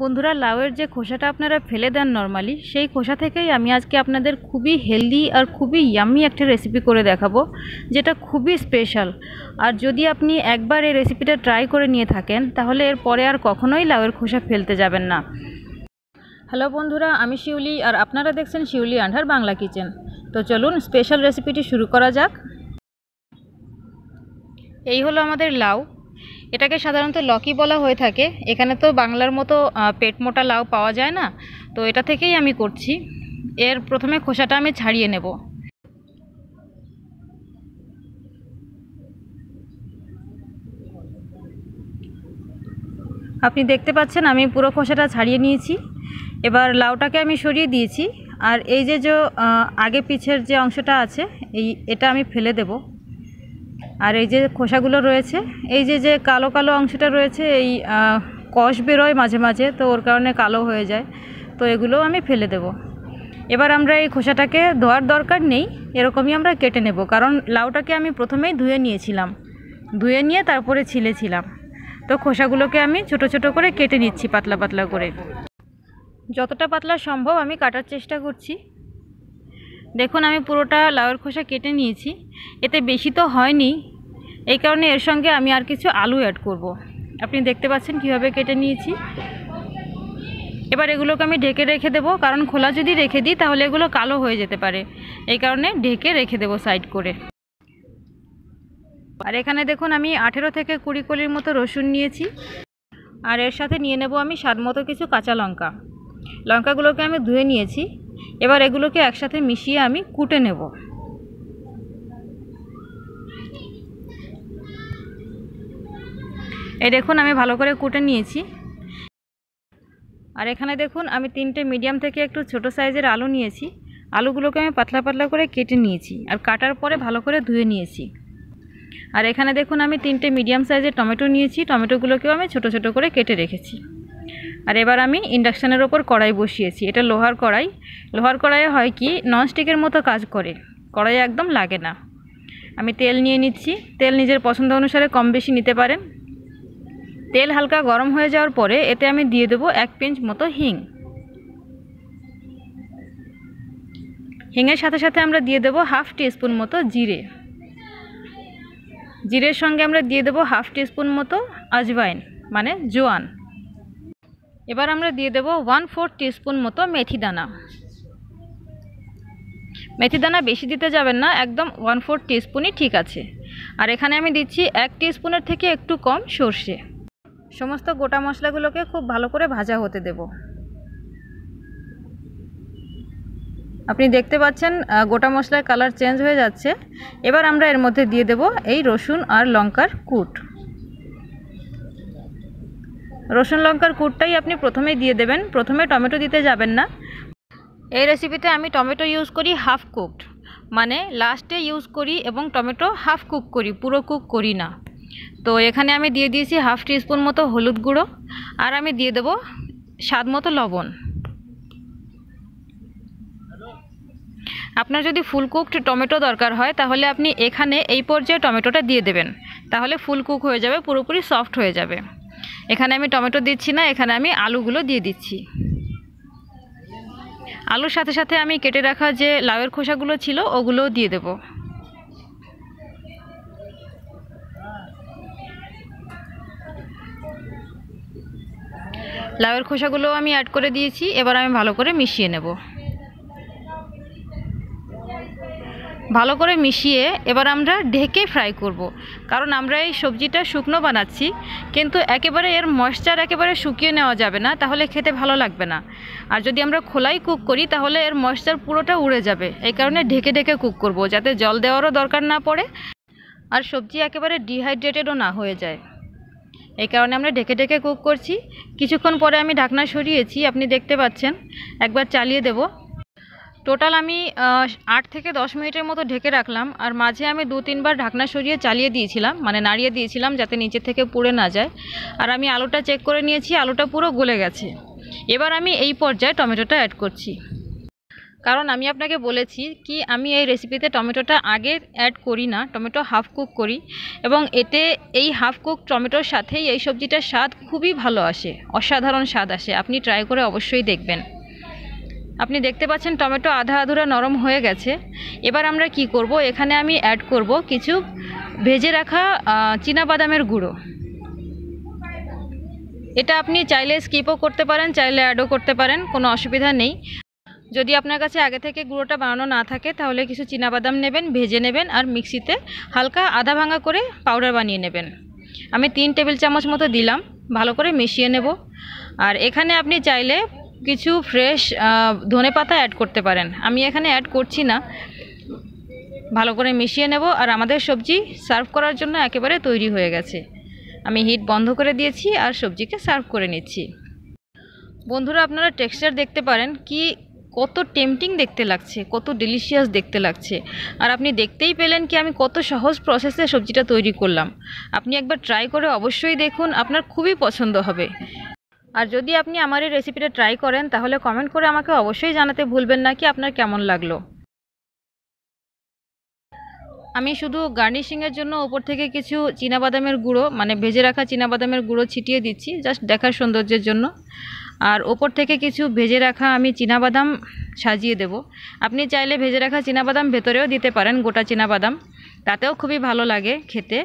বন্ধুরা, লাউয়ের যে খোসাটা আপনারা ফেলে দেন নর্মালি সেই খোসা থেকেই আমি আজকে আপনাদের খুবই হেলদি আর খুবই ইয়ামি একটা রেসিপি করে দেখাবো, যেটা খুবই স্পেশাল আর যদি আপনি একবার এই রেসিপিটা ট্রাই করে নিয়ে থাকেন, তাহলে এর পরে আর কখনোই লাউয়ের খোসা ফেলতে যাবেন না। হ্যালো বন্ধুরা, আমি শিউলি, আর আপনারা দেখছেন শিউলি আন্ডার বাংলা কিচেন তো চলুন স্পেশাল রেসিপিটি শুরু করা যাক। এই হলো আমাদের লাউ। এটাকে সাধারণত লকি বলা হয়ে থাকে। এখানে তো বাংলার মতো পেট মোটা লাউ পাওয়া যায় না। তো এটা থেকেই আমি করছি। এর প্রথমে খোসাটা আমি ছাড়িয়ে নেব। আপনি দেখতে পাচ্ছেন আমি পুরো খোসাটা ছাড়িয়ে নিয়েছি। এবার লাউটাকে আমি সরিয়ে দিয়েছি। আর এই যে যে আগে পিছের যে অংশটা আছে, এই, এটা আমি ফেলে দেব। আর এই যে খোসাগুলো রয়েছে, এই যে যে কালো কালো অংশটা রয়েছে, এই কষ বেরোয় মাঝে মাঝে, তো ওর কারণে কালো হয়ে যায়, তো এগুলোও আমি ফেলে দেব। এবার আমরা এই খোসাটাকে ধোয়ার দরকার নেই, এরকমই আমরা কেটে নেব, কারণ লাউটাকে আমি প্রথমেই ধুয়ে নিয়েছিলাম, ধুয়ে নিয়ে তারপরে ছিলেছিলাম। তো খোসাগুলোকে আমি ছোট ছোট করে কেটে নিচ্ছি, পাতলা পাতলা করে। যতটা পাতলা সম্ভব আমি কাটার চেষ্টা করছি। দেখুন, আমি পুরোটা লাউয়ের খোসা কেটে নিয়েছি, এতে বেশি তো হয়নি এই কারণে এর সঙ্গে আমি আর কিছু আলু অ্যাড করব। আপনি দেখতে পাচ্ছেন কীভাবে কেটে নিয়েছি। এবার এগুলোকে আমি ঢেকে রেখে দেবো, কারণ খোলা যদি রেখে দিই তাহলে এগুলো কালো হয়ে যেতে পারে। এই কারণে ঢেকে রেখে দেবো সাইড করে। আর এখানে দেখুন আমি আঠেরো থেকে কুড়ি কলির মতো রসুন নিয়েছি। আর এর সাথে নিয়ে নেব আমি স্বাদ মতো কিছু কাঁচা লঙ্কা। লঙ্কাগুলোকে আমি ধুয়ে নিয়েছি। এবার এগুলোকে একসাথে মিশিয়ে আমি কুটে নেব। এই দেখুন, আমি ভালো করে কুটে নিয়েছি। আর এখানে দেখুন, আমি তিনটে মিডিয়াম থেকে একটু ছোট সাইজের আলু নিয়েছি। আলুগুলোকে আমি পাতলা পাতলা করে কেটে নিয়েছি আর কাটার পরে ভালো করে ধুয়ে নিয়েছি। আর এখানে দেখুন, আমি তিনটে মিডিয়াম সাইজের টমেটো নিয়েছি। টমেটোগুলোকেও আমি ছোট ছোট করে কেটে রেখেছি। আর এবার আমি ইন্ডাকশানের ওপর কড়াই বসিয়েছি। এটা লোহার কড়াই। লোহার কড়াইয়ে হয় কি, ননস্টিকের মতো কাজ করে। কড়াই একদম লাগে না। আমি তেল নিয়ে নিচ্ছি। তেল নিজের পছন্দ অনুসারে কম বেশি নিতে পারেন। তেল হালকা গরম হয়ে যাওয়ার পরে এতে আমি দিয়ে দেবো এক পিঞ্চ মতো হিং। হিঙের সাথে সাথে আমরা দিয়ে দেবো হাফ টিস্পুন মতো জিরে। জিরের সঙ্গে আমরা দিয়ে দেবো হাফ টিস্পুন মতো আজওয়াইন মানে জোয়ান। এবার আমরা দিয়ে দেবো ওয়ান ফোর টিস্পুন মতো মেথি দানা। মেথি দানা বেশি দিতে যাবেন না, একদম ওয়ান ফোর টিস্পুনই ঠিক আছে। আর এখানে আমি দিচ্ছি এক টিস্পুনের থেকে একটু কম সর্ষে। সমস্ত গোটা মশলাগুলোকে খুব ভালো করে ভাজা হতে দেব। আপনি দেখতে পাচ্ছেন গোটা মশলার কালার চেঞ্জ হয়ে যাচ্ছে। এবার আমরা এর মধ্যে দিয়ে দেব এই রসুন আর লঙ্কার কুট। রসুন, লঙ্কার কুটটাই আপনি প্রথমেই দিয়ে দেবেন। প্রথমে টমেটো দিতে যাবেন না। এই রেসিপিতে আমি টমেটো ইউজ করি হাফ কুকড মানে লাস্টে ইউজ করি এবং টমেটো হাফ কুক করি, পুরো কুক করি না। তো এখানে আমি দিয়ে দিয়েছি হাফ টিস্পুন মতো হলুদ গুঁড়ো, আর আমি দিয়ে দেবো স্বাদ মতো লবণ। আপনার যদি ফুল কুকড টমেটো দরকার হয়, তাহলে আপনি এখানে এই পর্যায়ে টমেটোটা দিয়ে দেবেন। তাহলে ফুল কুক হয়ে যাবে, পুরোপুরি সফট হয়ে যাবে। এখানে আমি টমেটো দিচ্ছি না, এখানে আমি আলুগুলো দিয়ে দিচ্ছি। আলুর সাথে সাথে আমি কেটে রাখা যে লাউয়ের খোসাগুলো ছিল, ওগুলোও দিয়ে দেব। লাউয়ের খোসাগুলো আমি অ্যাড করে দিয়েছি, এবার আমি ভালো করে মিশিয়ে নেব। ভালো করে মিশিয়ে এবার আমরা ঢেকে ফ্রাই করব। কারণ আমরা এই সবজিটা শুকনো বানাচ্ছি, কিন্তু একেবারে এর ময়শ্চার একেবারে শুকিয়ে নেওয়া যাবে না, তাহলে খেতে ভালো লাগবে না। আর যদি আমরা খোলাই কুক করি, তাহলে এর ময়শ্চার পুরোটা উড়ে যাবে। এই কারণে ঢেকে ঢেকে কুক করব, যাতে জল দেওয়ারও দরকার না পড়ে, আর সবজি একেবারে ডিহাইড্রেটেডও না হয়ে যায়। এই কারণে আমরা ঢেকে ঢেকে কুক করছি। কিছুক্ষণ পরে আমি ঢাকনা সরিয়েছি, আপনি দেখতে পাচ্ছেন। একবার চালিয়ে দেবো। টোটাল আমি আট থেকে দশ মিনিটের মতো ঢেকে রাখলাম, আর মাঝে আমি দু তিনবার ঢাকনা সরিয়ে চালিয়ে দিয়েছিলাম মানে নাড়িয়ে দিয়েছিলাম যাতে নিচে থেকে পুড়ে না যায়। আর আমি আলুটা চেক করে নিয়েছি, আলুটা পুরো গলে গেছে। এবার আমি এই পর্যায়ে টমেটোটা অ্যাড করছি। কারণ আমি আপনাকে বলেছি কি আমি এই রেসিপিতে টমেটোটা আগে অ্যাড করি না, টমেটো হাফ কুক করি এবং এতে এই হাফ কুক টমেটোর সাথেই এই সবজিটার স্বাদ খুবই ভালো আসে, অসাধারণ স্বাদ আসে, আপনি ট্রাই করে অবশ্যই দেখবেন। আপনি দেখতে পাচ্ছেন টমেটো আধা আধুরা নরম হয়ে গেছে, এবার আমরা কি করব, এখানে আমি অ্যাড করব কিছু ভেজে রাখা বাদামের গুঁড়ো। এটা আপনি চাইলে স্কিপও করতে পারেন, চাইলে অ্যাডও করতে পারেন, কোনো অসুবিধা নেই। যদি আপনার কাছে আগে থেকে গুঁড়োটা বানানো না থাকে, তাহলে কিছু বাদাম নেবেন, ভেজে নেবেন, আর মিক্সিতে হালকা আধা ভাঙা করে পাউডার বানিয়ে নেবেন। আমি তিন টেবিল চামচ মতো দিলাম, ভালো করে মিশিয়ে নেব। আর এখানে আপনি চাইলে কিছু ফ্রেশ ধনে পাতা অ্যাড করতে পারেন। আমি এখানে অ্যাড করছি না। ভালো করে মিশিয়ে নেব, আর আমাদের সবজি সার্ভ করার জন্য একেবারে তৈরি হয়ে গেছে। আমি হিট বন্ধ করে দিয়েছি, আর সবজিকে সার্ভ করে নিচ্ছি। বন্ধুরা, আপনারা টেক্সচার দেখতে পারেন কি কত টেম্পটিং দেখতে লাগছে, কত ডেলিশিয়াস দেখতে লাগছে। আর আপনি দেখতেই পেলেন কি আমি কত সহজ প্রসেসে সবজিটা তৈরি করলাম। আপনি একবার ট্রাই করে অবশ্যই দেখুন, আপনার খুবই পছন্দ হবে। আর যদি আপনি আমার এই রেসিপিটা ট্রাই করেন, তাহলে কমেন্ট করে আমাকে অবশ্যই জানাতে ভুলবেন না কি আপনার কেমন লাগল। আমি শুধু গার্নিশিংয়ের জন্য ওপর থেকে কিছু বাদামের গুঁড়ো মানে ভেজে রাখা বাদামের গুঁড়ো ছিটিয়ে দিচ্ছি জাস্ট দেখার সৌন্দর্যের জন্য। আর ওপর থেকে কিছু ভেজে রাখা আমি বাদাম সাজিয়ে দেব। আপনি চাইলে ভেজে রাখা বাদাম ভেতরেও দিতে পারেন, গোটা বাদাম তাতেও খুবই ভালো লাগে খেতে।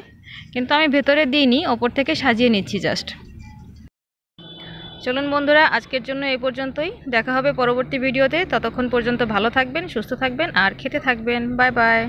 কিন্তু আমি ভেতরে দিইনি, ওপর থেকে সাজিয়ে নিচ্ছি জাস্ট। চলুন বন্ধুরা, আজকের জন্য এই পর্যন্তই। দেখা হবে পরবর্তী ভিডিওতে। ততক্ষণ পর্যন্ত ভালো থাকবেন, সুস্থ থাকবেন আর খেতে থাকবেন। Bye bye.